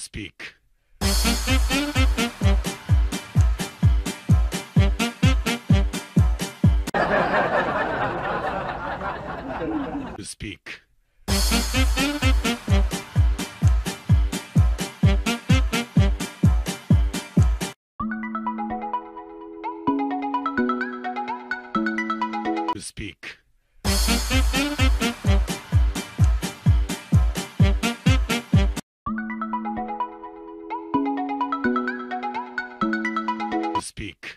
speak. to speak. Speak. Speak.